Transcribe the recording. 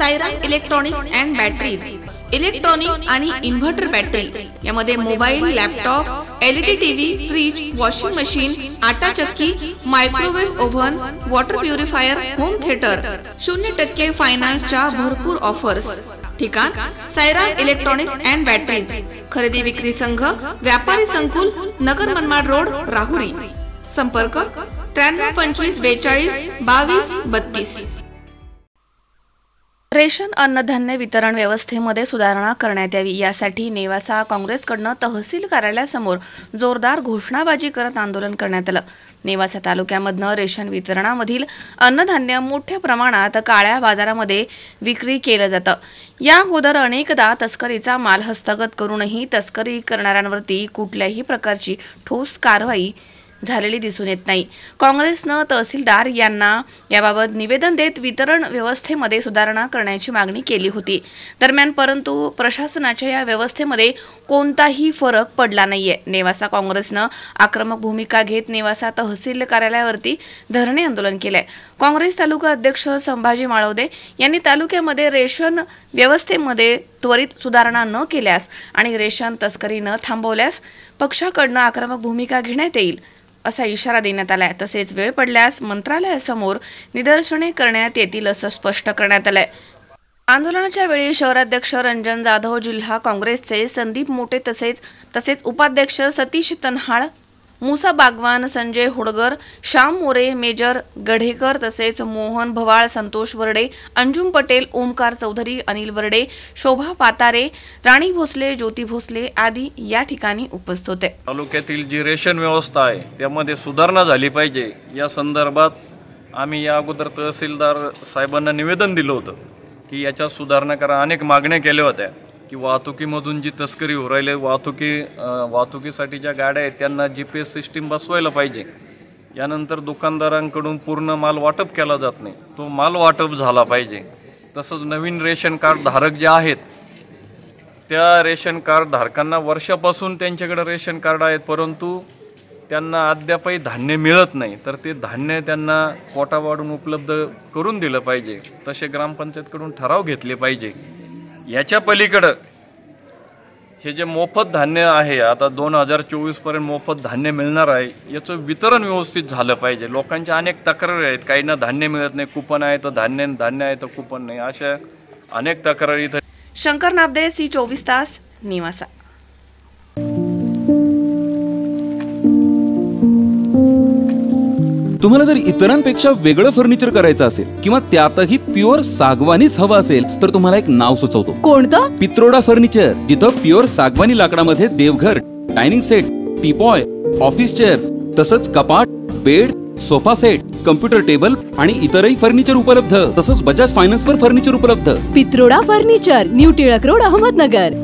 Saira electronics and batteries electronic आणि inverter battery यामध्ये mobile laptop LED TV fridge washing machine आटा चक्की microwave oven water purifier home theatre शून्य टक्के फायनान्सच्या भरपूर offers ठिकाण सायरा इलेक्ट्रॉनिक्स अँड बॅटरीज खरेदी विक्री संघ व्यापारी संकुल नगर मनमाड रोड राहुरी. संपर्क त्र्याण्णव पंचवीस बेचाळीस बावीस बत्तीस. रेशन अन्नधान्य वितरण व्यवस्थेमध्ये सुधारणा करण्यात यावी. यासाठी नेवासा काँग्रेसकडनं तहसील कार्यालयासमोर जोरदार घोषणाबाजी करत आंदोलन करण्यात आलं. नेवासा तालुक्यामधनं रेशन वितरणामधील अन्नधान्य मोठ्या प्रमाणात काळ्या बाजारामध्ये विक्री केलं जातं. या अगोदर अनेकदा तस्करीचा माल हस्तगत करूनही तस्करी करणाऱ्यांवरती कुठल्याही प्रकारची ठोस कारवाई झालेली दिसून येत नाही. काँग्रेसनं तहसीलदार यांना याबाबत निवेदन देत वितरण व्यवस्थेमध्ये सुधारणा करण्याची मागणी केली होती. दरम्यान परंतु प्रशासनाच्या या व्यवस्थेमध्ये कोणताही फरक पडला नाहीये. नेवासा काँग्रेसनं आक्रमक भूमिका घेत नेवासा तहसील कार्यालयावरती धरणे आंदोलन केलंय. काँग्रेस तालुका अध्यक्ष संभाजी माळवदे यांनी तालुक्यामध्ये रेशन व्यवस्थेमध्ये त्वरित सुधारणा न केल्यास आणि रेशन तस्करी न थांबवल्यास पक्षाकडनं आक्रमक भूमिका घेण्यात येईल असा इशारा देण्यात आलाय. तसेच वेळ पडल्यास मंत्रालयासमोर निदर्शने करण्यात येतील असं स्पष्ट करण्यात आलंय. आंदोलनाच्या वेळी शहराध्यक्ष रंजन जाधव जिल्हा काँग्रेसचे संदीप मोटे तसेच तसेच उपाध्यक्ष सतीश तन्हाळ मुसा बागवान संजय होडगर श्याम मोरे मेजर गढेकर तसेच मोहन भवाळ संतोष वरडे अंजुम पटेल ओमकार चौधरी अनिल वरडे शोभा पातारे राणी भोसले ज्योती भोसले आदी या ठिकाणी उपस्थित होते. तालुक्यातील जी रेशन व्यवस्था आहे त्यामध्ये सुधारणा झाली पाहिजे. या संदर्भात आम्ही या अगोदर तहसीलदार साहेबांना निवेदन दिलं होतं की याच्यात सुधारणा करा. अनेक मागण्या केल्या होत्या. की वाहतुकीमधून जी तस्करी होऊ राहिली वाहतुकी वाहतुकीसाठी ज्या गाड्या आहेत त्यांना जी पी एस सिस्टीम बसवायला पाहिजे. यानंतर दुकानदारांकडून पूर्ण माल वाटप केला जात नाही. तो माल वाटप झाला पाहिजे. तसंच नवीन रेशन कार्ड धारक जे आहेत त्या रेशन कार्ड धारकांना वर्षापासून त्यांच्याकडे रेशन कार्ड आहेत परंतु त्यांना अद्यापही धान्य मिळत नाही. तर ते धान्य त्यांना कोटा वाढून उपलब्ध करून दिलं पाहिजे. तसे ग्रामपंचायतकडून ठराव घेतले पाहिजे. याच्या पलीकडं हे जे मोफत धान्य आहे आता दोन हजार चोवीसपर्यंत मोफत धान्य मिळणार आहे याचं वितरण व्यवस्थित झालं पाहिजे. लोकांच्या अनेक तक्रारी आहेत. काहींना धान्य मिळत नाही कुपन आहे तर धान्य धान्य आहे तर कुपन नाही. अशा अनेक तक्रारी इथं शंकर नाबदे सी चोवीस तास निवासा. तुम्हाला जर इतरांपेक्षा वेगळं फर्निचर करायचं असेल किंवा त्यातही प्युअर सागवानीच हवं असेल तर तुम्हाला एक नाव सुचवतो. कोणतं? पित्रोडा फर्निचर जिथं प्युअर सागवानी लाकडामध्ये देवघर dining set teapoy office chair तसंच कपाट bed sofa set computer table आणि इतरही फर्निचर उपलब्ध. तसंच बजाज फायनान्स वर फर्निचर उपलब्ध. Pitroda furniture new Tilak road Ahmednagar.